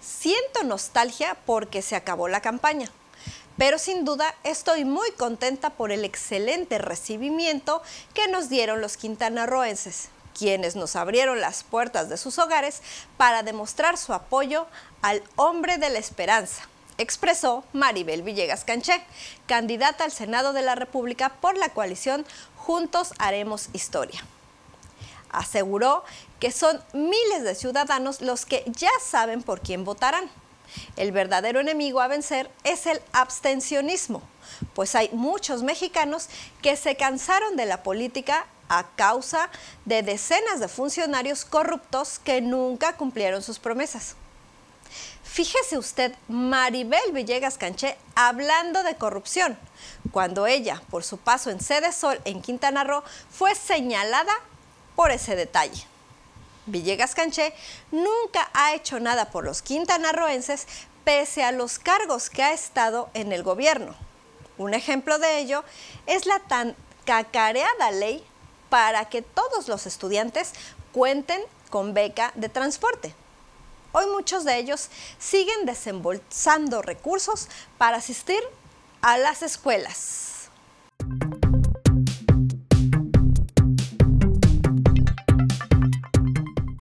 Siento nostalgia porque se acabó la campaña, pero sin duda estoy muy contenta por el excelente recibimiento que nos dieron los quintanarroenses, quienes nos abrieron las puertas de sus hogares para demostrar su apoyo al hombre de la esperanza, expresó Maribel Villegas Canché, candidata al Senado de la República por la coalición Juntos Haremos Historia. Aseguró que son miles de ciudadanos los que ya saben por quién votarán. El verdadero enemigo a vencer es el abstencionismo, pues hay muchos mexicanos que se cansaron de la política a causa de decenas de funcionarios corruptos que nunca cumplieron sus promesas. Fíjese usted, Maribel Villegas Canché hablando de corrupción, cuando ella, por su paso en Sede Sol en Quintana Roo, fue señalada por ese detalle. Villegas Canché nunca ha hecho nada por los quintanarroenses pese a los cargos que ha estado en el gobierno. Un ejemplo de ello es la tan cacareada ley para que todos los estudiantes cuenten con beca de transporte. Hoy muchos de ellos siguen desembolsando recursos para asistir a las escuelas.